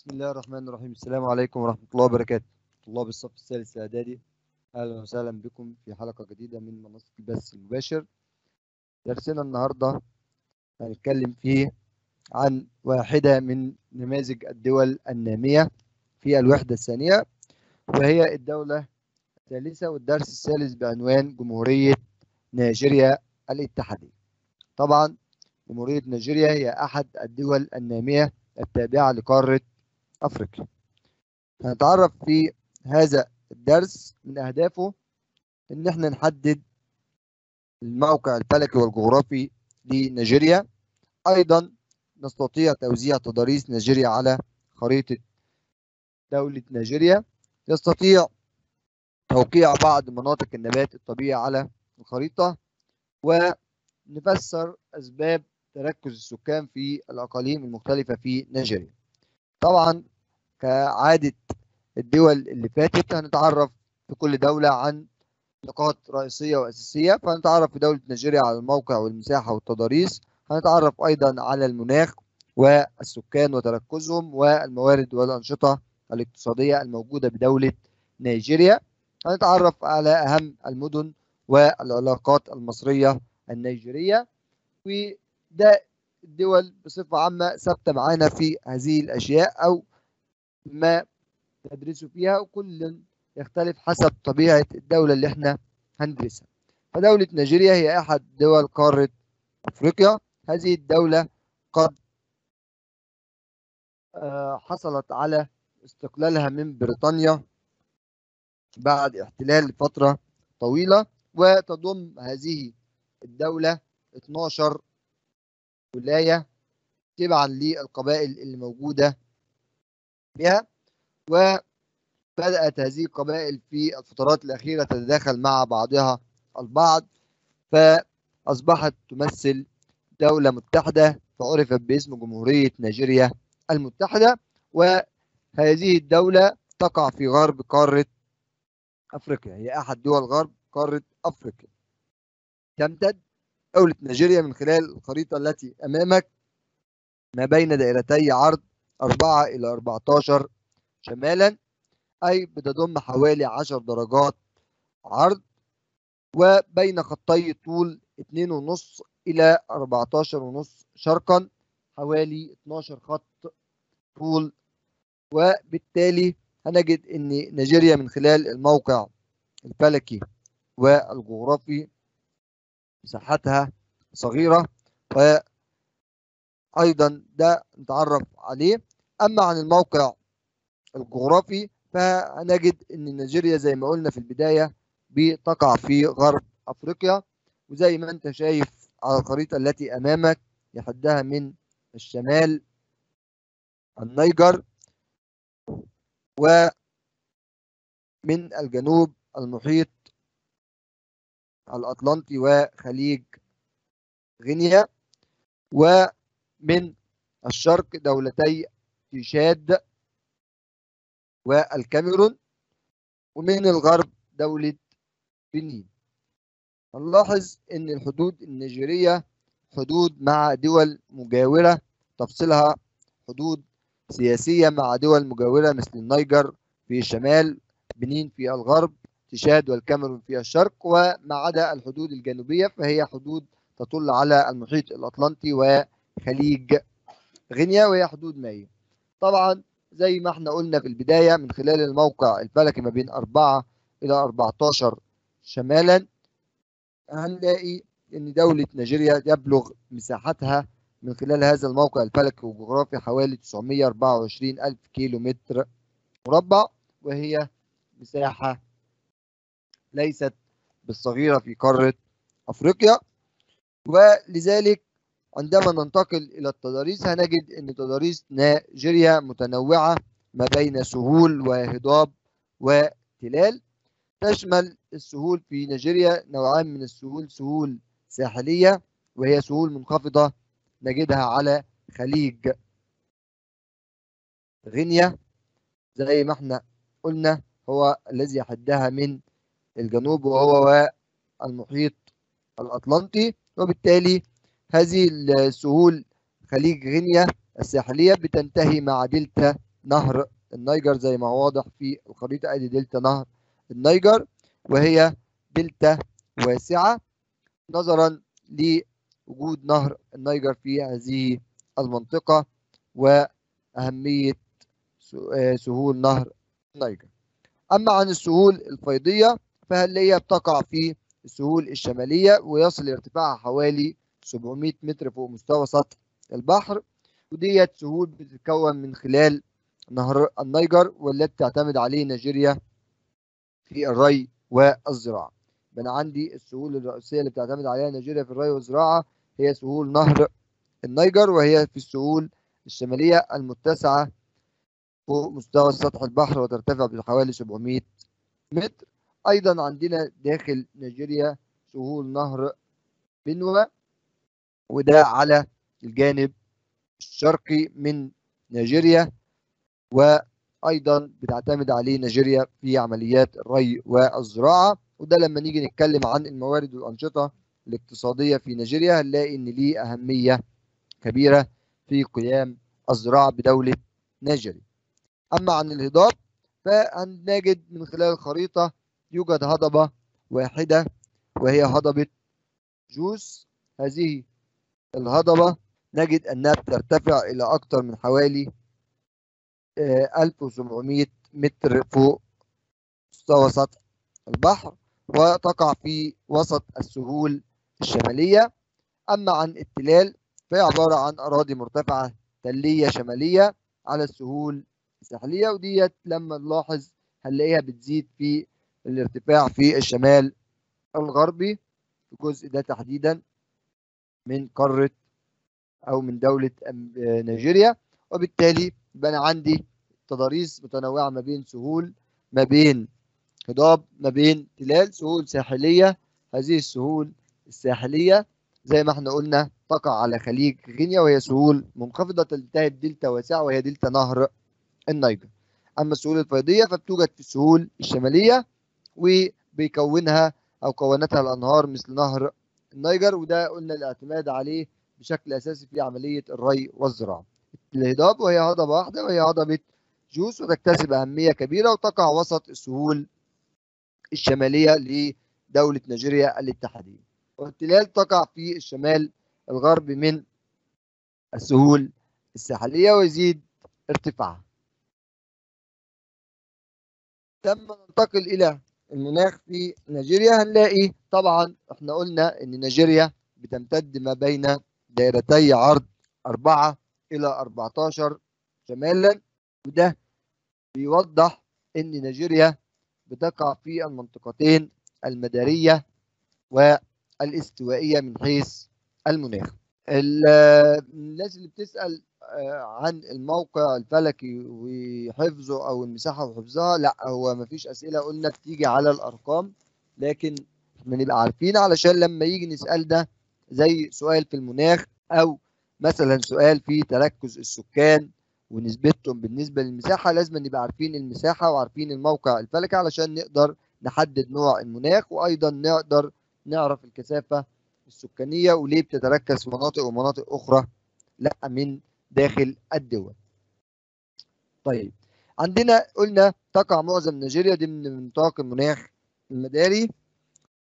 بسم الله الرحمن الرحيم. السلام عليكم ورحمة الله وبركاته. طلاب الصف الثالث الإعدادي أهلا وسهلا بكم في حلقة جديدة من منصة البث المباشر. درسنا النهاردة هنتكلم فيه عن واحدة من نماذج الدول النامية في الوحدة الثانية وهي الدولة الثالثة والدرس الثالث بعنوان جمهورية نيجيريا الاتحادية. طبعا جمهورية نيجيريا هي أحد الدول النامية التابعة لقارة أفريقيا. هنتعرف في هذا الدرس من أهدافه إن إحنا نحدد الموقع الفلكي والجغرافي لنيجيريا. أيضا نستطيع توزيع تضاريس نيجيريا على خريطة دولة نيجيريا. يستطيع توقيع بعض مناطق النبات الطبيعي على الخريطة ونفسر أسباب تركز السكان في الأقاليم المختلفة في نيجيريا. طبعا كعادة الدول اللي فاتت هنتعرف في كل دولة عن نقاط رئيسية وأساسية فهنتعرف في دولة نيجيريا على الموقع والمساحة والتضاريس هنتعرف أيضا على المناخ والسكان وتركزهم والموارد والأنشطة الاقتصادية الموجودة بدولة نيجيريا. هنتعرف على أهم المدن والعلاقات المصرية النيجيرية. وده الدول بصفة عامة ثابتة معانا في هذه الأشياء أو ما ندرسه فيها وكل يختلف حسب طبيعة الدولة اللي إحنا هندرسها. فدولة نيجيريا هي أحد دول قارة أفريقيا. هذه الدولة قد حصلت على استقلالها من بريطانيا بعد احتلال لفترة طويلة وتضم هذه الدولة 12 ولاية تبعا للقبائل اللي موجودة بها وبدأت هذه القبائل في الفترات الأخيرة تتداخل مع بعضها البعض فأصبحت تمثل دولة متحدة فعرفت باسم جمهورية نيجيريا المتحدة وهذه الدولة تقع في غرب قارة أفريقيا هي أحد دول غرب قارة أفريقيا. تمتد دولة نيجيريا من خلال الخريطة التي أمامك ما بين دائرتي عرض 4 إلى 14 شمالا أي بتضم حوالي 10 درجات عرض وبين خطي طول 2.5 إلى 14.5 شرقا حوالي 12 خط طول. وبالتالي هنجد أن نيجيريا من خلال الموقع الفلكي والجغرافي مساحتها صغيرة وأيضا ده نتعرف عليه. أما عن الموقع الجغرافي فهنجد أن نيجيريا زي ما قلنا في البداية بتقع في غرب أفريقيا. وزي ما أنت شايف على الخريطة التي أمامك يحدها من الشمال النيجر ومن الجنوب المحيط الأطلنطي وخليج غينيا ومن الشرق دولتي تشاد والكاميرون ومن الغرب دولة بنين. نلاحظ أن الحدود النيجيرية حدود مع دول مجاورة تفصلها حدود سياسية مع دول مجاورة مثل النيجر في الشمال بنين في الغرب تشاد والكاميرون في الشرق وما عدا الحدود الجنوبية فهي حدود تطل على المحيط الأطلنطي وخليج غينيا وهي حدود مائية طبعا زي ما إحنا قلنا في البداية من خلال الموقع الفلكي ما بين 4 إلى 14 شمالا هنلاقي أن دولة نيجيريا يبلغ مساحتها من خلال هذا الموقع الفلكي والجغرافي حوالي 924 ألف كيلو متر مربع وهي مساحة ليست بالصغيرة في قارة أفريقيا. ولذلك عندما ننتقل إلى التضاريس هنجد أن تضاريس نيجيريا متنوعة ما بين سهول وهضاب وتلال. تشمل السهول في نيجيريا نوعان من السهول سهول ساحلية وهي سهول منخفضة نجدها على خليج غينيا. زي ما إحنا قلنا هو الذي يحدها من الجنوب وهو المحيط الأطلنطي وبالتالي هذه السهول خليج غينيا الساحلية بتنتهي مع دلتا نهر النيجر زي ما واضح في الخريطة أدي دلتا نهر النيجر وهي دلتا واسعة نظرا لوجود نهر النيجر في هذه المنطقة وأهمية سهول نهر النيجر. أما عن السهول الفيضية فهي بتقع في السهول الشمالية ويصل ارتفاعها حوالي 700 متر فوق مستوى سطح البحر؟ ودي سهول بتتكون من خلال نهر النيجر والتي تعتمد عليه نيجيريا في الري والزراعة. أنا عندي السهول الرئيسية اللي بتعتمد عليها نيجيريا في الري والزراعة هي سهول نهر النيجر وهي في السهول الشمالية المتسعة فوق مستوى سطح البحر وترتفع بحوالي 700 متر. أيضا عندنا داخل نيجيريا سهول نهر بنوى وده على الجانب الشرقي من نيجيريا وأيضا بتعتمد عليه نيجيريا في عمليات الري والزراعة وده لما نيجي نتكلم عن الموارد والأنشطة الاقتصادية في نيجيريا هنلاقي إن ليه أهمية كبيرة في قيام الزراعة بدولة نيجيريا. أما عن الهضاب فهنجد من خلال الخريطة يوجد هضبة واحدة وهي هضبة جوس هذه الهضبة نجد أنها ترتفع إلى أكثر من حوالي 1700 متر فوق مستوى سطح البحر وتقع في وسط السهول الشمالية. أما عن التلال فهي عبارة عن أراضي مرتفعة تلية شمالية على السهول الساحلية وديت لما نلاحظ هنلاقيها بتزيد في الارتفاع في الشمال الغربي في الجزء ده تحديدا من قارة أو من دولة نيجيريا وبالتالي يبقى أنا عندي تضاريس متنوعة ما بين سهول ما بين هضاب ما بين تلال سهول ساحلية. هذه السهول الساحلية زي ما إحنا قلنا تقع على خليج غينيا وهي سهول منخفضة تنتهي بدلتا واسعة وهي دلتا نهر النيجر. أما السهول الفيضية فبتوجد في السهول الشمالية وبيكونها أو كونتها الأنهار مثل نهر النيجر وده قلنا الاعتماد عليه بشكل أساسي في عملية الري والزراعة. الهضاب وهي هضبة واحدة وهي هضبة جوس وتكتسب أهمية كبيرة وتقع وسط السهول الشمالية لدولة نيجيريا الاتحادية. والتلال تقع في الشمال الغربي من السهول الساحلية ويزيد ارتفاعها. لما ننتقل إلى المناخ في نيجيريا هنلاقي طبعا إحنا قلنا إن نيجيريا بتمتد ما بين دائرتي عرض 4 إلى 14 شمالا وده بيوضح إن نيجيريا بتقع في المنطقتين المدارية والاستوائية من حيث المناخ. الناس اللي بتسأل عن الموقع الفلكي وحفظه أو المساحة وحفظها. لا هو ما فيش أسئلة قلنا بتيجي على الأرقام لكن إحنا نبقى عارفين. علشان لما يجي نسأل ده زي سؤال في المناخ أو مثلا سؤال في تركز السكان ونسبتهم بالنسبة للمساحة لازم نبقى عارفين المساحة وعارفين الموقع الفلكي علشان نقدر نحدد نوع المناخ وأيضا نقدر نعرف الكثافة السكانية وليه بتتركز في مناطق ومناطق أخرى. لا من داخل الدول. طيب عندنا قلنا تقع معظم نيجيريا ضمن نطاق المناخ المداري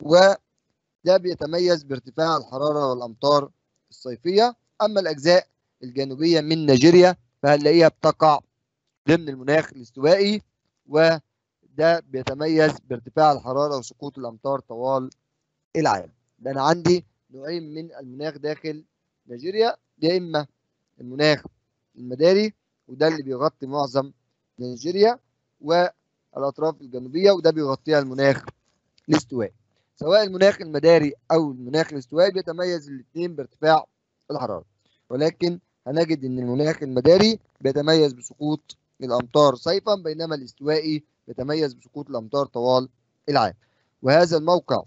وده بيتميز بارتفاع الحرارة والأمطار الصيفية. أما الأجزاء الجنوبية من نيجيريا فهنلاقيها بتقع ضمن المناخ الاستوائي وده بيتميز بارتفاع الحرارة وسقوط الأمطار طوال العام ده أنا عندي نوعين من المناخ داخل نيجيريا يا إما المناخ المداري وده اللي بيغطي معظم نيجيريا والأطراف الجنوبية وده بيغطيها المناخ الاستوائي. سواء المناخ المداري أو المناخ الاستوائي بيتميز الاثنين بارتفاع الحرارة. ولكن هنجد إن المناخ المداري بيتميز بسقوط الأمطار صيفا بينما الاستوائي بيتميز بسقوط الأمطار طوال العام. وهذا الموقع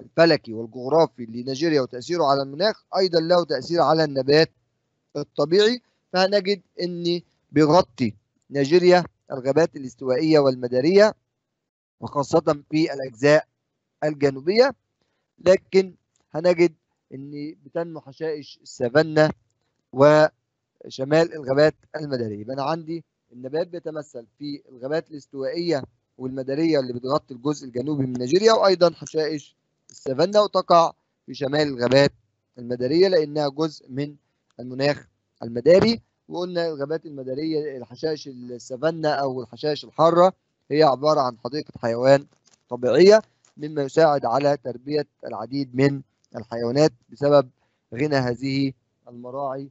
الفلكي والجغرافي لنيجيريا وتأثيره على المناخ أيضا له تأثير على النبات الطبيعي فهنجد إن بيغطي نيجيريا الغابات الاستوائية والمدارية وخاصة في الأجزاء الجنوبية. لكن هنجد إن بتنمو حشائش السافانا شمال الغابات المدارية. يبقى أنا عندي النبات بيتمثل في الغابات الاستوائية والمدارية اللي بتغطي الجزء الجنوبي من نيجيريا وأيضا حشائش السافانا وتقع في شمال الغابات المدارية لأنها جزء من المناخ المداري وقلنا الغابات المدارية الحشائش السافانا أو الحشائش الحارة هي عبارة عن حديقة حيوان طبيعية مما يساعد على تربية العديد من الحيوانات بسبب غنى هذه المراعي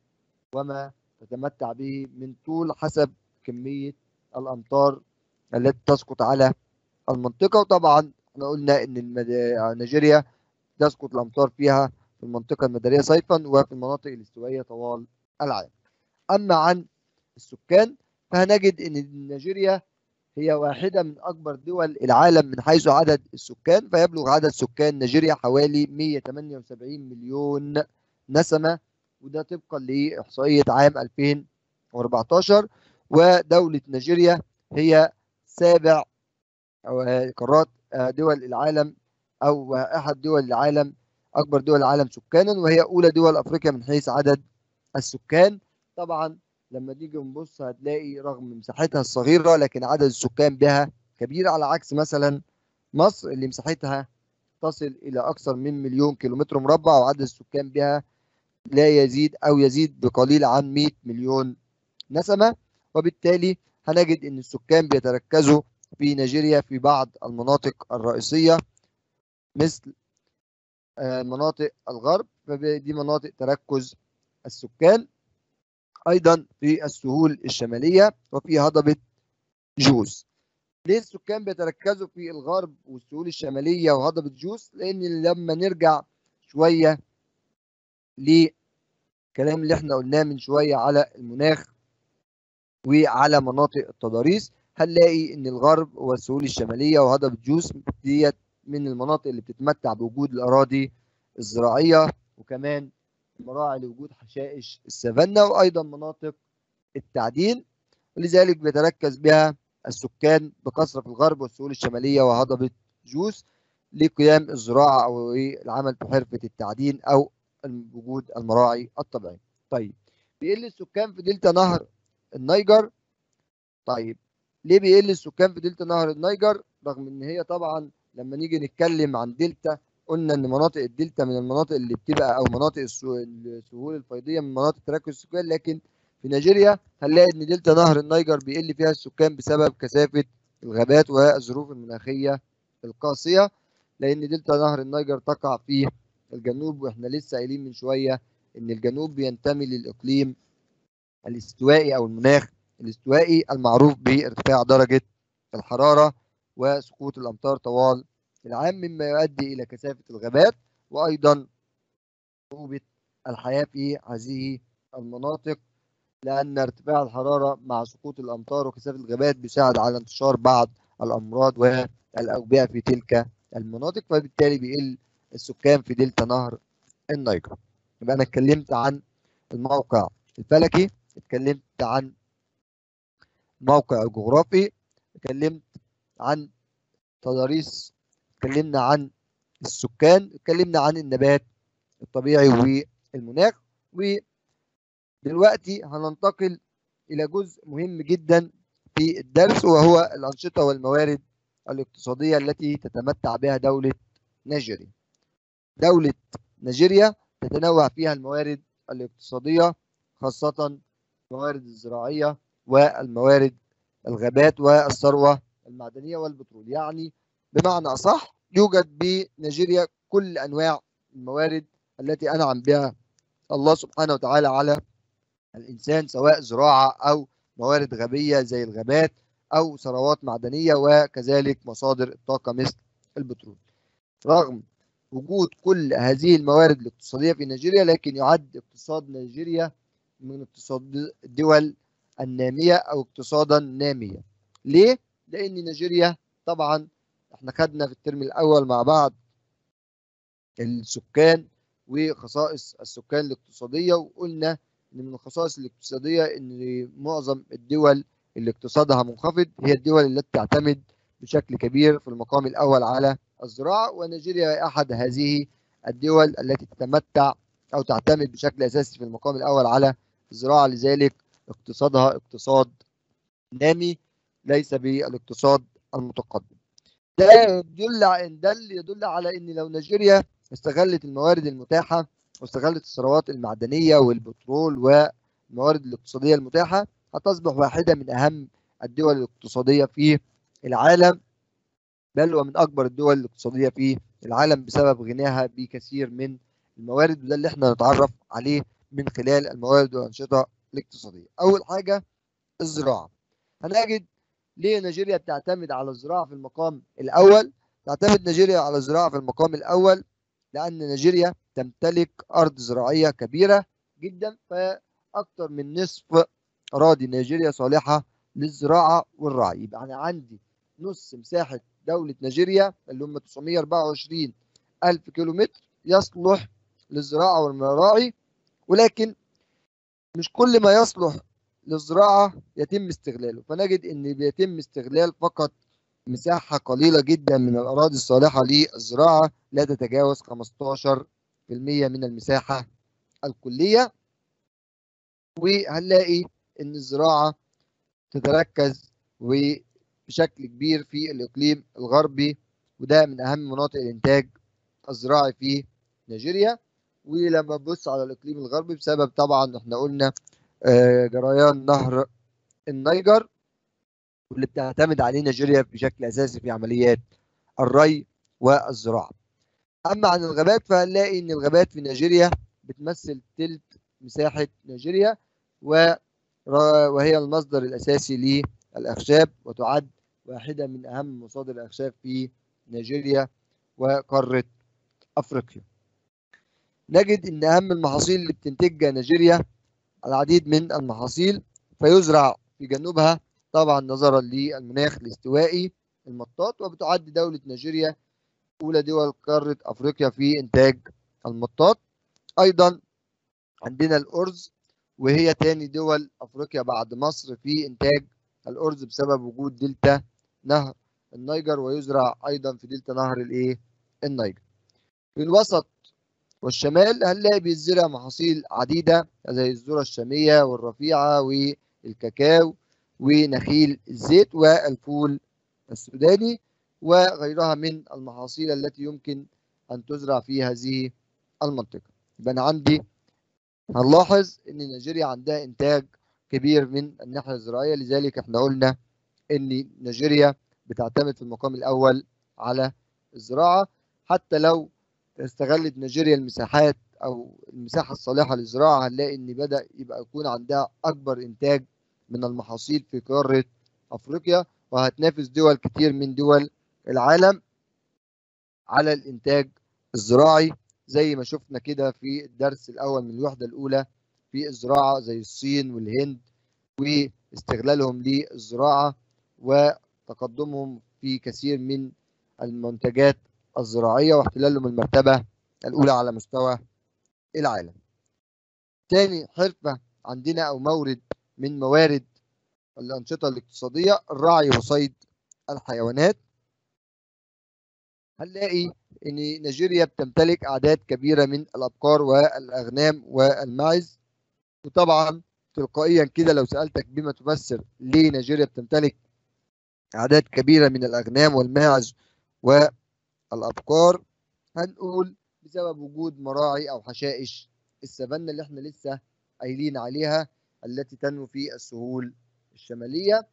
وما تتمتع به من طول حسب كمية الأمطار التي تسقط على المنطقة. وطبعا إحنا قلنا المد... نيجيريا تسقط الأمطار فيها في المنطقة المدارية صيفا وفي المناطق الاستوائية طوال العام. أما عن السكان فهنجد إن نيجيريا هي واحدة من أكبر دول العالم من حيث عدد السكان فيبلغ عدد سكان نيجيريا حوالي 178 مليون نسمة وده طبقا لإحصائية عام 2014 ودولة نيجيريا هي سابع قارات دول العالم أو أحد دول العالم أكبر دول العالم سكانا وهي أولى دول أفريقيا من حيث عدد السكان. طبعا لما نيجي نبص هتلاقي رغم مساحتها الصغيرة لكن عدد السكان بها كبير على عكس مثلا مصر اللي مساحتها تصل إلى أكثر من مليون كيلومتر مربع وعدد السكان بها لا يزيد أو يزيد بقليل عن 100 مليون نسمة. وبالتالي هنجد إن السكان بيتركزوا في نيجيريا في بعض المناطق الرئيسية مثل مناطق الغرب فدي مناطق تركز السكان أيضا في السهول الشمالية وفي هضبة جوز. ليه السكان بيتركزوا في الغرب والسهول الشمالية وهضبة جوز؟ لأن لما نرجع شوية للكلام اللي إحنا قلناه من شوية على المناخ وعلى مناطق التضاريس هنلاقي إن الغرب والسهول الشمالية وهضبة جوز ديت من المناطق اللي بتتمتع بوجود الأراضي الزراعية وكمان مراعي لوجود حشائش السافانا وأيضا مناطق التعدين ولذلك بيتركز بها السكان بكثرة في الغرب والسهول الشمالية وهضبة جوز لقيام الزراعة أو العمل في حرفه التعدين أو وجود المراعي الطبيعيه. طيب بيقل السكان في دلتا نهر النيجر طيب ليه بيقل السكان في دلتا نهر النيجر رغم إن هي طبعا لما نيجي نتكلم عن دلتا قلنا إن مناطق الدلتا من المناطق اللي بتبقى أو مناطق السهول الفيضية من مناطق تركز السكان لكن في نيجيريا هنلاقي إن دلتا نهر النيجر بيقل فيها السكان بسبب كثافة الغابات والظروف المناخية القاسية لأن دلتا نهر النيجر تقع في الجنوب وإحنا لسه قايلين من شوية إن الجنوب بينتمي للإقليم الاستوائي أو المناخ الاستوائي المعروف بارتفاع درجة الحرارة وسقوط الأمطار طوال العام مما يؤدي إلى كثافة الغابات وأيضا صعوبه الحياة في هذه المناطق لأن ارتفاع الحرارة مع سقوط الأمطار وكثافة الغابات بيساعد على انتشار بعض الأمراض والأوبئة في تلك المناطق فبالتالي بيقل السكان في دلتا نهر النيجر. يبقى أنا اتكلمت عن الموقع الفلكي اتكلمت عن الموقع الجغرافي اتكلمت عن تضاريس اتكلمنا عن السكان اتكلمنا عن النبات الطبيعي والمناخ ودلوقتي هننتقل إلى جزء مهم جدا في الدرس وهو الأنشطة والموارد الاقتصادية التي تتمتع بها دولة نيجيريا. دولة نيجيريا تتنوع فيها الموارد الاقتصادية خاصة الموارد الزراعية والموارد الغابات والثروة المعدنية والبترول يعني بمعنى أصح يوجد بنيجيريا كل أنواع الموارد التي أنعم بها الله سبحانه وتعالى على الإنسان سواء زراعة أو موارد غابيه زي الغابات أو ثروات معدنية وكذلك مصادر الطاقة مثل البترول. رغم وجود كل هذه الموارد الاقتصادية في نيجيريا لكن يعد اقتصاد نيجيريا من اقتصاد الدول النامية أو اقتصادا ناميا. ليه؟ لأن نيجيريا طبعا إحنا خدنا في الترم الأول مع بعض السكان وخصائص السكان الاقتصادية وقلنا إن من الخصائص الاقتصادية إن معظم الدول اللي اقتصادها منخفض هي الدول التي تعتمد بشكل كبير في المقام الأول على الزراعة ونيجيريا أحد هذه الدول التي تتمتع أو تعتمد بشكل أساسي في المقام الأول على الزراعة لذلك اقتصادها اقتصاد نامي. ليس بالاقتصاد المتقدم ده يدل ده اللي يدل على إن لو نيجيريا استغلت الموارد المتاحة واستغلت الثروات المعدنية والبترول والموارد الاقتصادية المتاحة هتصبح واحدة من أهم الدول الاقتصادية في العالم بل ومن أكبر الدول الاقتصادية في العالم بسبب غناها بكثير من الموارد وده اللي إحنا نتعرف عليه من خلال الموارد والأنشطة الاقتصادية. أول حاجة الزراعة. هنجد ليه نيجيريا بتعتمد على الزراعة في المقام الأول؟ تعتمد نيجيريا على الزراعة في المقام الأول لأن نيجيريا تمتلك أرض زراعية كبيرة جدا فاكثر من نصف أراضي نيجيريا صالحة للزراعة والرعي يبقى أنا عندي نص مساحة دولة نيجيريا اللي هم 924 ألف كيلومتر يصلح للزراعة والمراعي ولكن مش كل ما يصلح للزراعه يتم استغلاله. فنجد إن بيتم استغلال فقط مساحة قليلة جدا من الأراضي الصالحة للزراعة لا تتجاوز 15% من المساحة الكلية. وهنلاقي إن الزراعة تتركز بشكل كبير في الإقليم الغربي وده من أهم مناطق الإنتاج الزراعي في نيجيريا. ولما نبص على الإقليم الغربي بسبب طبعا إحنا قلنا جريان نهر النيجر واللي بتعتمد عليه نيجيريا بشكل أساسي في عمليات الري والزراعة. أما عن الغابات فهنلاقي إن الغابات في نيجيريا بتمثل ثلث مساحة نيجيريا وهي المصدر الأساسي للأخشاب وتعد واحدة من أهم مصادر الأخشاب في نيجيريا وقارة أفريقيا. نجد إن أهم المحاصيل اللي بتنتجها نيجيريا العديد من المحاصيل فيزرع في جنوبها طبعا نظرا للمناخ الاستوائي المطاط وبتعد دولة نيجيريا أولى دول قارة أفريقيا في إنتاج المطاط. أيضا عندنا الأرز وهي تاني دول أفريقيا بعد مصر في إنتاج الأرز بسبب وجود دلتا نهر النيجر ويزرع أيضا في دلتا نهر الإيه؟ النيجر. في الوسط والشمال هنلاقي بيزرع محاصيل عديدة زي الذرة الشامية والرفيعة والكاكاو ونخيل الزيت والفول السوداني وغيرها من المحاصيل التي يمكن أن تزرع في هذه المنطقة. يبقى أنا عندي هنلاحظ أن نيجيريا عندها إنتاج كبير من الناحية الزراعية لذلك إحنا قلنا أن نيجيريا بتعتمد في المقام الأول على الزراعة. حتى لو استغلت نيجيريا المساحات أو المساحة الصالحة للزراعة هنلاقي إن بدأ يبقى يكون عندها أكبر إنتاج من المحاصيل في قارة أفريقيا وهتنافس دول كتير من دول العالم على الإنتاج الزراعي. زي ما شفنا كده في الدرس الأول من الوحدة الأولى في الزراعة زي الصين والهند واستغلالهم للزراعة وتقدمهم في كثير من المنتجات الزراعية واحتلالهم المرتبة الأولى على مستوى العالم. تاني حرفة عندنا أو مورد من موارد الأنشطة الاقتصادية الرعي وصيد الحيوانات. هنلاقي إن نيجيريا بتمتلك أعداد كبيرة من الأبقار والأغنام والماعز وطبعا تلقائيا كده لو سألتك بما تفسر ليه نيجيريا بتمتلك أعداد كبيرة من الأغنام والماعز الأبقار هنقول بسبب وجود مراعي أو حشائش السفنة اللي إحنا لسه قايلين عليها التي تنمو في السهول الشمالية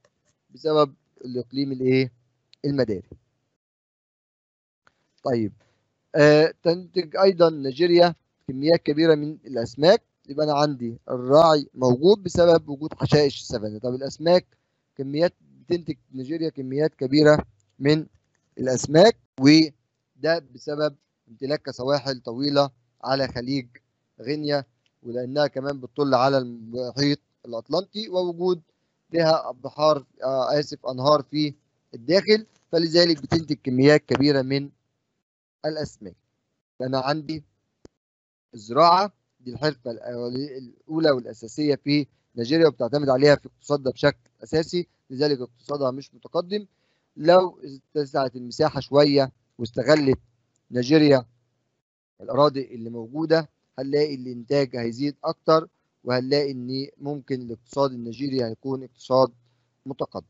بسبب الإقليم الإيه؟ المداري. طيب آه تنتج أيضا نيجيريا كميات كبيرة من الأسماك يبقى أنا عندي الراعي موجود بسبب وجود حشائش السفنة. طب الأسماك كميات بتنتج نيجيريا كميات كبيرة من الأسماك و ده بسبب امتلاكها سواحل طويلة على خليج غينيا ولأنها كمان بتطل على المحيط الأطلنطي ووجود لها بحار آه آسف أنهار في الداخل فلذلك بتنتج كميات كبيرة من الأسماك. فأنا عندي الزراعة دي الحرفة الأولى والأساسية في نيجيريا وبتعتمد عليها في اقتصادها بشكل أساسي لذلك اقتصادها مش متقدم. لو اتسعت المساحة شوية واستغلت نيجيريا الأراضي اللي موجودة هنلاقي الإنتاج هيزيد أكتر وهنلاقي إن ممكن الاقتصاد النيجيري هيكون اقتصاد متقدم.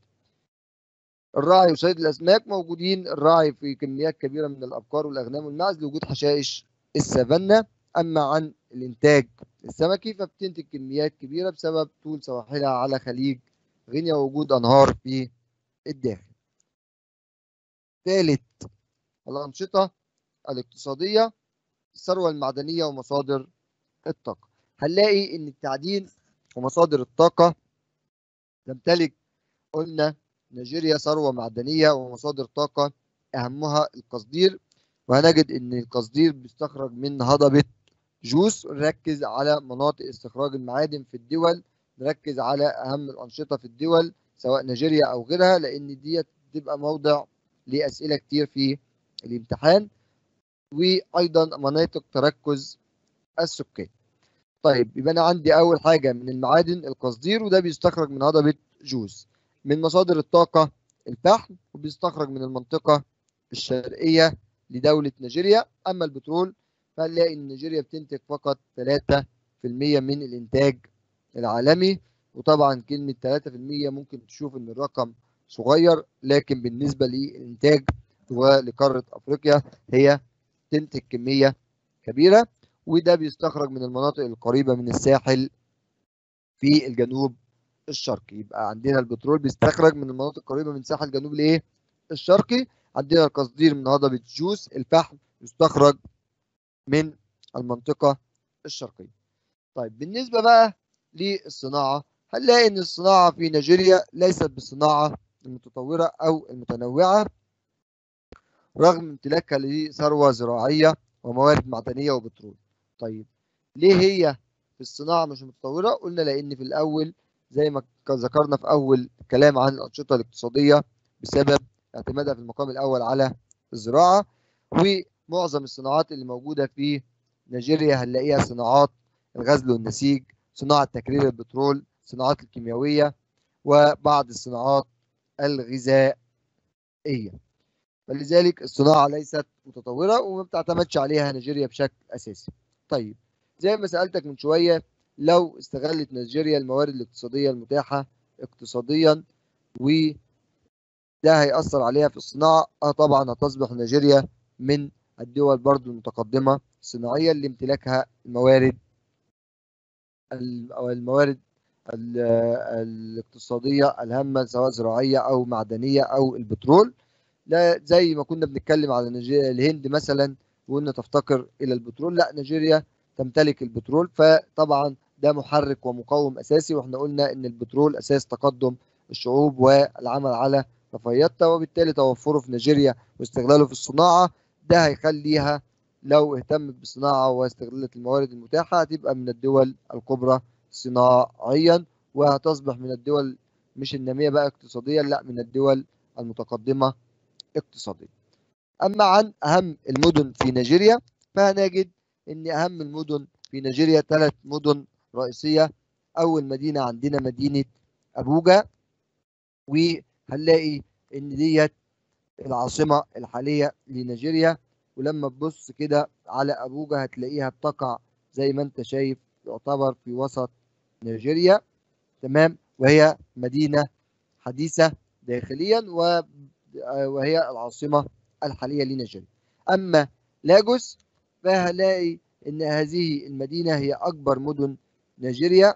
الراعي وصيد الأسماك موجودين الراعي في كميات كبيرة من الأبقار والأغنام والماعز لوجود حشائش السافانا. أما عن الإنتاج السمكي فبتنتج كميات كبيرة بسبب طول سواحلها على خليج غينيا ووجود أنهار في الداخل. ثالث الأنشطة الاقتصادية الثروة المعدنية ومصادر الطاقة. هنلاقي إن التعدين ومصادر الطاقة تمتلك قلنا نيجيريا ثروة معدنية ومصادر طاقة أهمها القصدير. وهنجد إن القصدير بيستخرج من هضبة جوس. نركز على مناطق استخراج المعادن في الدول. نركز على أهم الأنشطة في الدول سواء نيجيريا أو غيرها لأن ديت تبقى موضع لأسئلة كتير في الامتحان وأيضا مناطق تركز السكان. طيب يبقى أنا عندي أول حاجة من المعادن القصدير وده بيستخرج من هضبة جوز. من مصادر الطاقة الفحم وبيستخرج من المنطقة الشرقية لدولة نيجيريا. أما البترول فهنلاقي إن نيجيريا بتنتج فقط 3% من الإنتاج العالمي. وطبعا كلمة 3% ممكن تشوف إن الرقم صغير لكن بالنسبة للإنتاج ولقارة أفريقيا هي تنتج كمية كبيرة وده بيستخرج من المناطق القريبة من الساحل في الجنوب الشرقي. يبقى عندنا البترول بيستخرج من المناطق القريبة من ساحل جنوب الايه الشرقي. عندنا القصدير من هضبة جوس الفحم يستخرج من المنطقة الشرقية. طيب بالنسبة بقى للصناعة هنلاقي إن الصناعة في نيجيريا ليست بالصناعة المتطورة أو المتنوعة. رغم امتلاكها لثروة زراعية وموارد معدنية وبترول. طيب ليه هي في الصناعة مش متطورة؟ قلنا لأن في الأول زي ما ذكرنا في أول كلام عن الأنشطة الاقتصادية بسبب اعتمادها في المقام الأول على الزراعة ومعظم الصناعات اللي موجودة في نيجيريا هنلاقيها صناعات الغزل والنسيج صناعة تكرير البترول صناعات الكيميائية وبعض الصناعات الغذائية. فلذلك الصناعة ليست متطورة وما بتعتمدش عليها نيجيريا بشكل أساسي. طيب زي ما سألتك من شوية لو استغلت نيجيريا الموارد الاقتصادية المتاحة اقتصاديا وده هيأثر عليها في الصناعة آه طبعا هتصبح نيجيريا من الدول برضو المتقدمة صناعيا لامتلاكها الموارد أو الموارد الاقتصادية الهامة سواء زراعية أو معدنية أو البترول. لا زي ما كنا بنتكلم على نيجيريا الهند مثلا وقلنا تفتقر إلى البترول. لا نيجيريا تمتلك البترول فطبعا ده محرك ومقوم أساسي وإحنا قلنا إن البترول أساس تقدم الشعوب والعمل على رفاهيتها وبالتالي توفره في نيجيريا واستغلاله في الصناعة. ده هيخليها لو اهتمت بالصناعه واستغلت الموارد المتاحة هتبقى من الدول الكبرى صناعيا وهتصبح من الدول مش النامية بقى اقتصاديا لا من الدول المتقدمة اقتصاديا أما عن أهم المدن في نيجيريا فهنجد إن أهم المدن في نيجيريا ثلاث مدن رئيسية. أول مدينة عندنا مدينة أبوجا وهنلاقي إن ديت العاصمة الحالية لنيجيريا. ولما تبص كده على أبوجا هتلاقيها بتقع زي ما أنت شايف يعتبر في وسط نيجيريا. تمام؟ وهي مدينة حديثة داخليا وهي العاصمة الحالية لنيجيريا. أما لاجوس فهلاقي إن هذه المدينة هي أكبر مدن نيجيريا.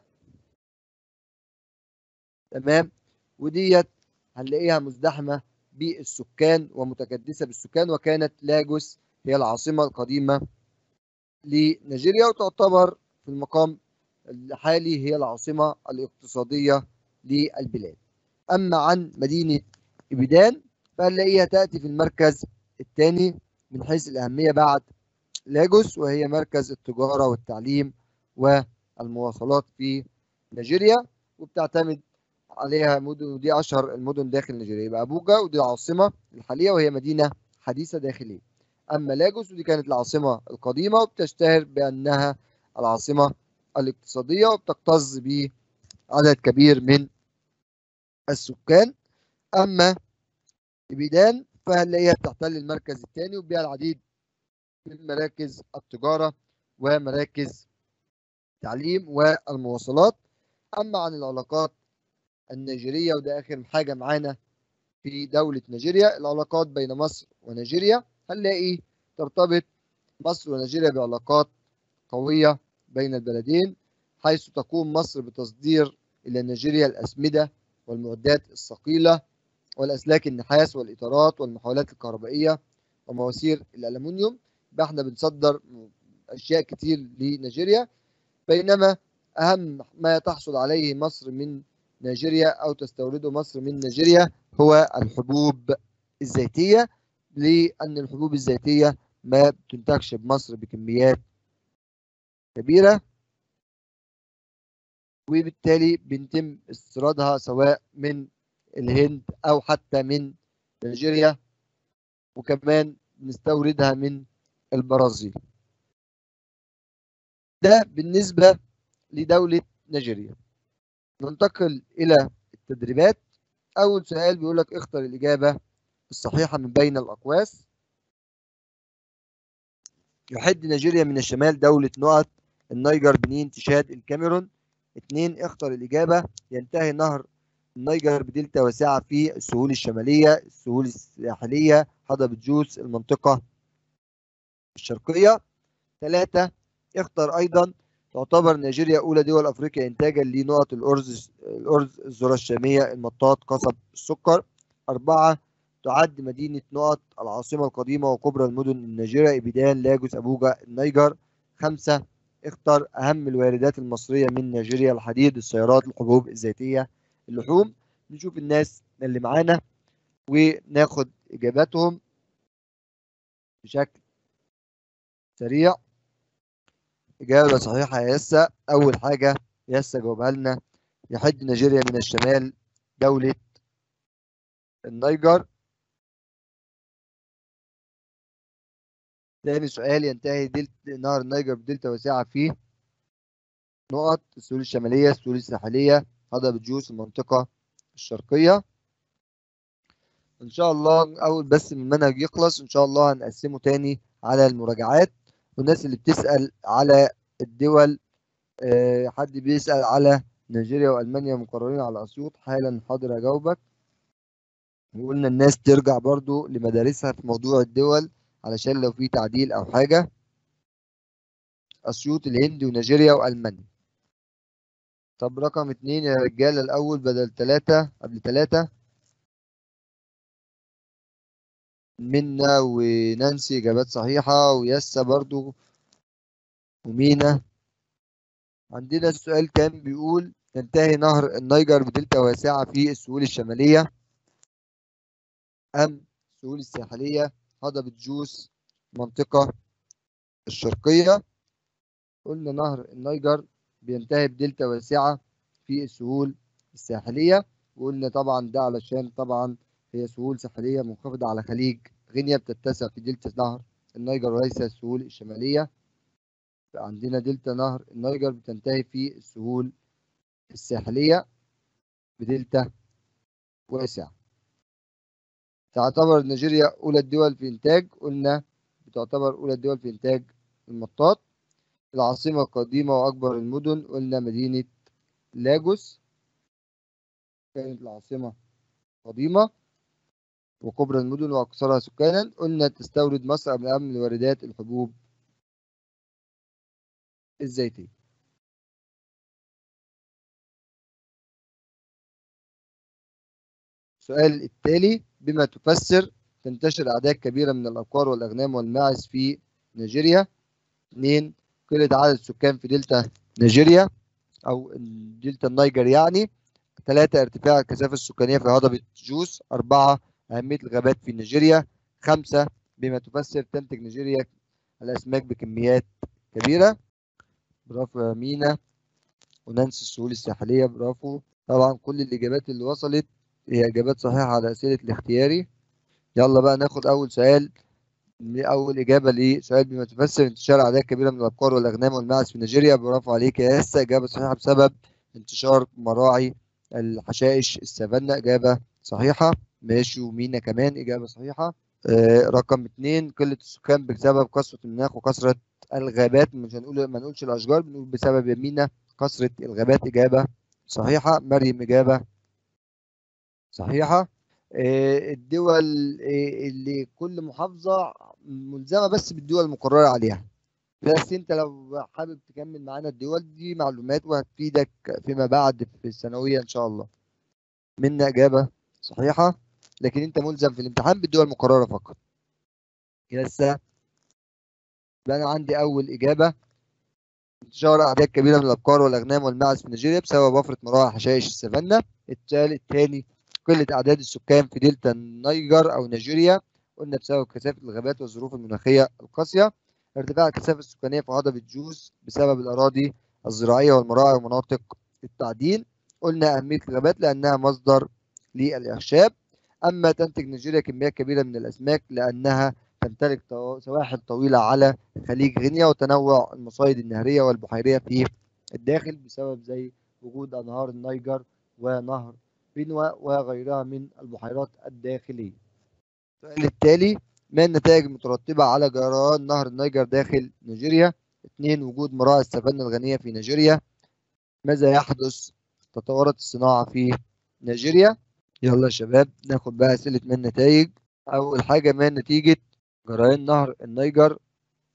تمام؟ وديت هنلاقيها مزدحمة بالسكان ومتكدسة بالسكان وكانت لاجوس هي العاصمة القديمة لنيجيريا وتعتبر في المقام الحالي هي العاصمة الاقتصادية للبلاد. أما عن مدينة إبيدان فهنلاقيها تأتي في المركز الثاني من حيث الأهمية بعد لاجوس وهي مركز التجارة والتعليم والمواصلات في نيجيريا وبتعتمد عليها مدن ودي أشهر المدن داخل نيجيريا. يبقى أبوجا ودي العاصمة الحالية وهي مدينة حديثة داخلية. أما لاجوس ودي كانت العاصمة القديمة وبتشتهر بأنها العاصمة الاقتصادية وبتكتظ بعدد كبير من السكان. أما ابيدان فهنلاقيها بتحتل المركز الثاني وبها العديد من مراكز التجارة ومراكز التعليم والمواصلات. أما عن العلاقات النيجيرية وده آخر حاجة معانا في دولة نيجيريا. العلاقات بين مصر ونيجيريا هنلاقي ترتبط مصر ونيجيريا بعلاقات قوية بين البلدين حيث تقوم مصر بتصدير إلى نيجيريا الأسمدة والمعدات الثقيلة والأسلاك النحاس والإطارات والمحولات الكهربائية ومواسير الألمنيوم يبقى إحنا بنصدر أشياء كتير لنيجيريا بينما أهم ما تحصل عليه مصر من نيجيريا أو تستورده مصر من نيجيريا هو الحبوب الزيتية لأن الحبوب الزيتية ما بتنتجش بمصر بكميات كبيرة وبالتالي بيتم استيرادها سواء من الهند أو حتى من نيجيريا وكمان نستوردها من البرازيل. ده بالنسبة لدولة نيجيريا. ننتقل إلى التدريبات. أول سؤال بيقول لك اختر الإجابة الصحيحة من بين الأقواس. يحد نيجيريا من الشمال دولة نقط النيجر بنين تشاد الكاميرون. اثنين اختر الإجابة. ينتهي نهر النيجر بدلتا واسعة في السهول الشمالية السهول الساحلية هضبة جوس المنطقة الشرقية. ثلاثة اختر أيضا تعتبر نيجيريا أولى دول أفريقيا إنتاجا لنقط الأرز الأرز الذرة الشامية المطاط قصب السكر. أربعة تعد مدينة نقط العاصمة القديمة وكبرى المدن النيجيريا إبيدان لاجوس أبوجا النيجر خمسة اختر أهم الواردات المصرية من نيجيريا الحديد السيارات الحبوب الزيتية اللحوم نشوف الناس اللي معانا وناخد إجاباتهم بشكل سريع. إجابة صحيحة يا يسا. أول حاجة يسا جاوبها لنا. يحد نيجيريا من الشمال دولة النيجر. تاني سؤال ينتهي دلت نهر النيجر بدلتا واسعة فيه. نقط السهول الشمالية السهول الساحلية. هضبة جوس المنطقة الشرقية. إن شاء الله أول بس من المنهج يخلص إن شاء الله هنقسمه تاني على المراجعات. والناس اللي بتسأل على الدول أه حد بيسأل على نيجيريا وألمانيا مقررين على أسيوط حالا حاضر أجاوبك. وقلنا الناس ترجع برضو لمدارسها في موضوع الدول علشان لو في تعديل أو حاجة. أسيوط الهند ونيجيريا وألمانيا. طب رقم اتنين يا رجالة الأول بدل تلاتة قبل تلاتة. منا ونانسي إجابات صحيحة. ويسا برضو. ومينا. عندنا السؤال كان بيقول ينتهي نهر النيجر بدلتا واسعة في السهول الشمالية؟ أم السهول الساحلية. هضبة جوس منطقة الشرقية. قلنا نهر النيجر بينتهي بدلتا واسعة في السهول الساحلية وقلنا طبعا ده علشان طبعا هي سهول ساحلية منخفضة على خليج. غينيا بتتسع في دلتا نهر النيجر وليس السهول الشمالية. عندنا دلتا نهر النيجر بتنتهي في السهول الساحلية بدلتا واسعة تعتبر نيجيريا أولى الدول في إنتاج قلنا بتعتبر أولى الدول في إنتاج المطاط. العاصمة القديمة وأكبر المدن قلنا مدينة لاجوس. كانت العاصمة قديمة وكبرى المدن وأكثرها سكانا. قلنا تستورد مصر من أهم واردات الحبوب الزيتية. السؤال التالي بما تفسر تنتشر أعداد كبيرة من الأبقار والأغنام والماعز في نيجيريا؟ اثنين قلة عدد السكان في دلتا نيجيريا أو دلتا النيجر يعني ثلاثة ارتفاع الكثافة السكانية في هضبة جوس أربعة أهمية الغابات في نيجيريا خمسة بما تفسر تنتج نيجيريا الأسماك بكميات كبيرة. برافو يا مينا. ونانسي السهول الساحلية برافو. طبعا كل الإجابات اللي وصلت هي إجابات صحيحة على أسئلة الاختياري. يلا بقى ناخد أول سؤال. أول إجابة لسؤال بما تفسر انتشار أعداد كبيرة من الأبقار والأغنام والماعز في نيجيريا. برافو عليك. يا ياسا إجابة صحيحة بسبب انتشار مراعي الحشائش. السافانا إجابة صحيحة. ماشي. ومينا كمان؟ إجابة صحيحة. آه، رقم اتنين. قلة السكان بسبب كثرة المناخ وكثرة الغابات. مش هنقول ما نقولش الأشجار بنقول بسبب يمينا كثرة الغابات. إجابة صحيحة. مريم إجابة صحيحة. الدول آه، اللي كل محافظة ملزمة بس بالدول المقررة عليها. بس انت لو حابب تكمل معانا الدول دي معلومات وهتفيدك فيما بعد في الثانوية إن شاء الله. منا إجابة صحيحة لكن انت ملزم في الامتحان بالدول المقررة فقط. لسه أنا عندي أول إجابة. انتشار أعداد كبيرة من الأبقار والأغنام والماعز في نيجيريا بسبب وفرة مراعي حشائش السافانا. الثالث الثاني قلة أعداد السكان في دلتا النيجر أو نيجيريا قلنا بسبب كثافة الغابات والظروف المناخية القاسية ارتفاع الكثافة السكانية في هضبة جوز بسبب الأراضي الزراعية والمراعي ومناطق التعدين قلنا أهمية الغابات لأنها مصدر للإعشاب. أما تنتج نيجيريا كميات كبيرة من الأسماك لأنها تمتلك سواحل طويلة على خليج غينيا وتنوع المصايد النهرية والبحيرية في الداخل بسبب زي وجود أنهار النيجر ونهر بنوا وغيرها من البحيرات الداخلية السؤال التالي ما النتائج المترتبة على جريان نهر النيجر داخل نيجيريا؟ اثنين وجود مراعي السافانا الغنية في نيجيريا ماذا يحدث تطورت الصناعة في نيجيريا؟ يلا يا شباب ناخد بقى أسئلة ما النتائج أول حاجة ما نتيجة جريان نهر النيجر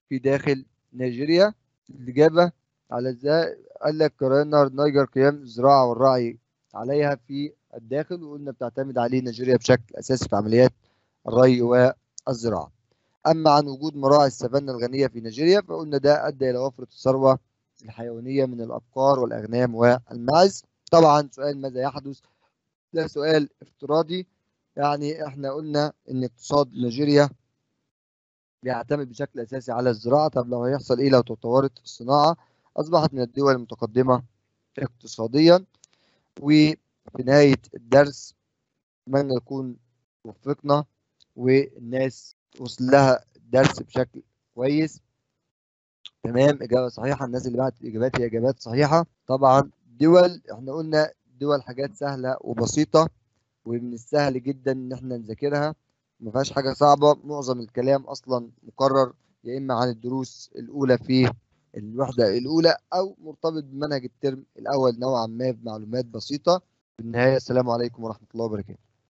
في داخل نيجيريا الإجابة على إزاي قال لك جريان نهر النيجر قيام الزراعة والرعي عليها في الداخل وقلنا بتعتمد عليه نيجيريا بشكل أساسي في عمليات الري والزراعة. أما عن وجود مراعي السافانا الغنية في نيجيريا فقلنا ده أدى إلى وفرة الثروة الحيوانية من الأبقار والأغنام والماعز طبعا سؤال ماذا يحدث؟ ده سؤال افتراضي. يعني إحنا قلنا إن اقتصاد نيجيريا بيعتمد بشكل أساسي على الزراعة. طب لو هيحصل إيه؟ لو تطورت الصناعة أصبحت من الدول المتقدمة اقتصاديا. وفي نهاية الدرس أتمنى نكون وفقنا والناس وصل لها الدرس بشكل كويس. تمام إجابة صحيحة. الناس اللي بعت إجابات هي إجابات صحيحة. طبعا دول إحنا قلنا دول حاجات سهلة وبسيطة ومن السهل جدا إن إحنا نذاكرها. ما فيهاش حاجة صعبة. معظم الكلام أصلا مكرر يا إما عن الدروس الأولى في الوحدة الأولى أو مرتبط بمنهج الترم الأول نوعا ما بمعلومات بسيطة. النهايه السلام عليكم ورحمة الله وبركاته.